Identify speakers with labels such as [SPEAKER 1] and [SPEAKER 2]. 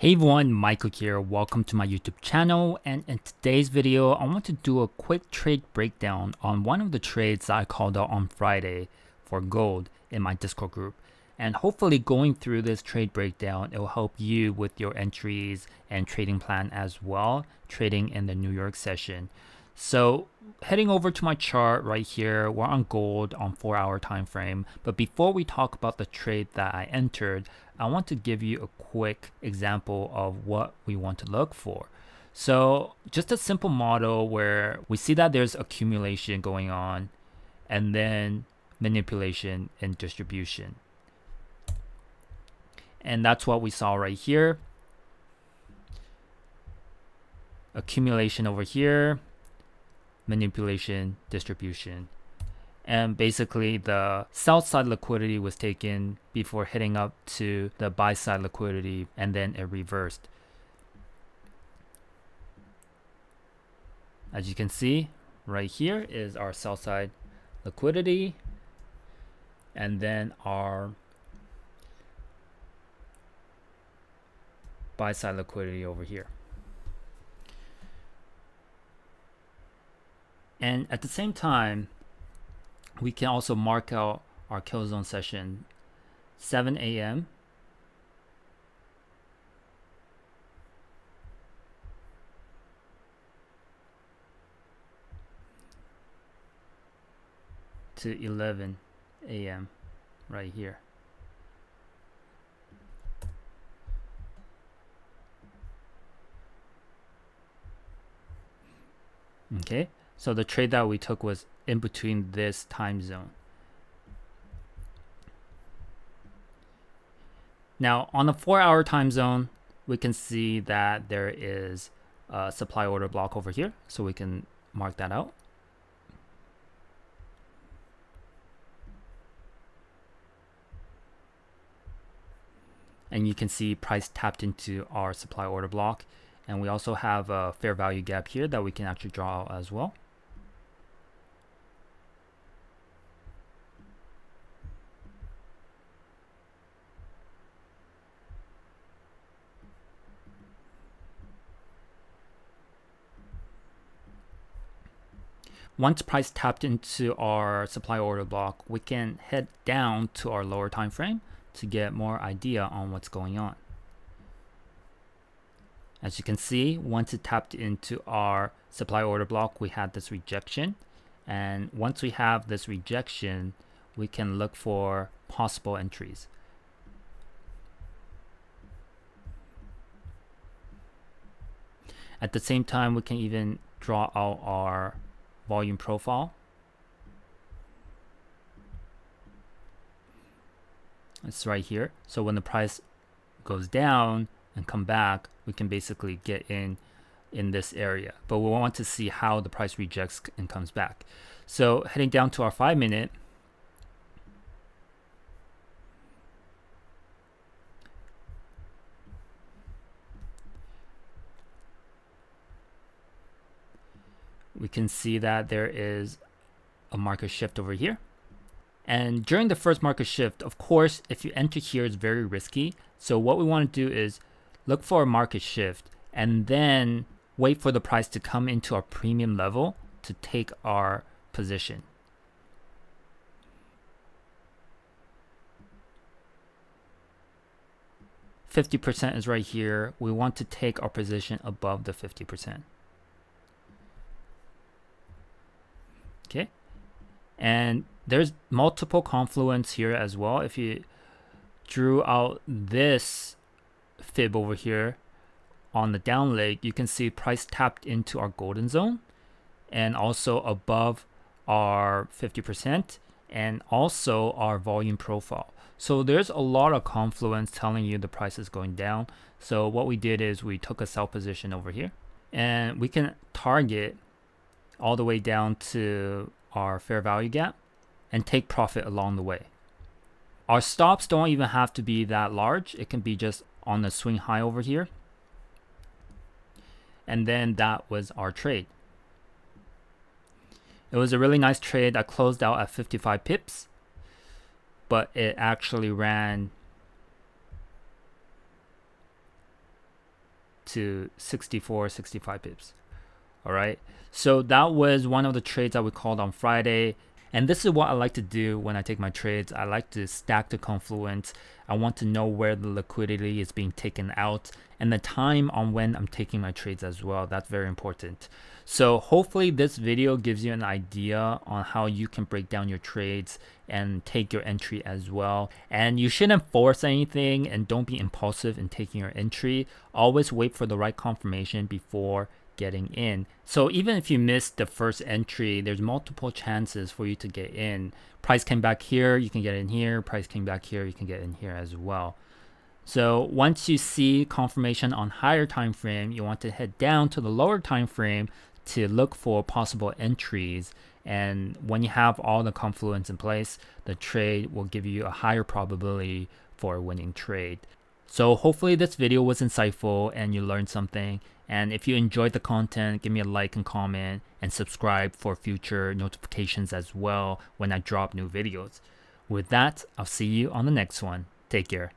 [SPEAKER 1] Hey everyone, Michael here. Welcome to my YouTube channel. And in today's video, I want to do a quick trade breakdown on one of the trades that I called out on Friday for gold in my Discord group. And hopefully going through this trade breakdown, it will help you with your entries and trading plan as well, trading in the New York session. So heading over to my chart right here, we're on gold on four hour time frame. But before we talk about the trade that I entered, I want to give you a quick example of what we want to look for. So just a simple model where we see that there's accumulation going on and then manipulation and distribution. And that's what we saw right here. Accumulation over here, manipulation, distribution. And basically the sell side liquidity was taken before hitting up to the buy side liquidity and then it reversed. As you can see, right here is our sell side liquidity and then our buy side liquidity over here. And at the same time, we can also mark out our kill zone session 7 a.m. to 11 a.m. right here. Okay, so the trade that we took was in between this time zone. Now on the four hour time zone, we can see that there is a supply order block over here. So we can mark that out. And you can see price tapped into our supply order block. And we also have a fair value gap here that we can actually draw out as well. Once price tapped into our supply order block, we can head down to our lower time frame to get more idea on what's going on. As you can see, once it tapped into our supply order block, we had this rejection. And once we have this rejection, we can look for possible entries. At the same time, we can even draw out our volume profile. It's right here. So when the price goes down and come back, we can basically get in in this area. But we want to see how the price rejects and comes back. So heading down to our five minute, we can see that there is a market shift over here. And during the first market shift, of course, if you enter here, it's very risky. So what we want to do is look for a market shift and then wait for the price to come into our premium level to take our position. Fifty percent is right here. We want to take our position above the fifty percent. Okay. And there's multiple confluence here as well. If you drew out this fib over here on the down leg, you can see price tapped into our golden zone and also above our 50% and also our volume profile. So there's a lot of confluence telling you the price is going down. So what we did is we took a sell position over here and we can target all the way down to our fair value gap and take profit along the way. Our stops don't even have to be that large. It can be just on the swing high over here. And then that was our trade. It was a really nice trade. I closed out at 55 pips, but it actually ran to 64, 65 pips. All right. So that was one of the trades that we called on Friday. And this is what I like to do when I take my trades. I like to stack the confluence. I want to know where the liquidity is being taken out and the time on when I'm taking my trades as well. That's very important. So hopefully this video gives you an idea on how you can break down your trades and take your entry as well. And you shouldn't force anything and don't be impulsive in taking your entry. Always wait for the right confirmation before getting in. So even if you missed the first entry, there's multiple chances for you to get in. Price came back here, you can get in here. Price came back here, you can get in here as well. So once you see confirmation on higher time frame, you want to head down to the lower time frame to look for possible entries. And when you have all the confluence in place, the trade will give you a higher probability for a winning trade. So hopefully this video was insightful and you learned something. And if you enjoyed the content, give me a like and comment and subscribe for future notifications as well when I drop new videos. With that, I'll see you on the next one. Take care.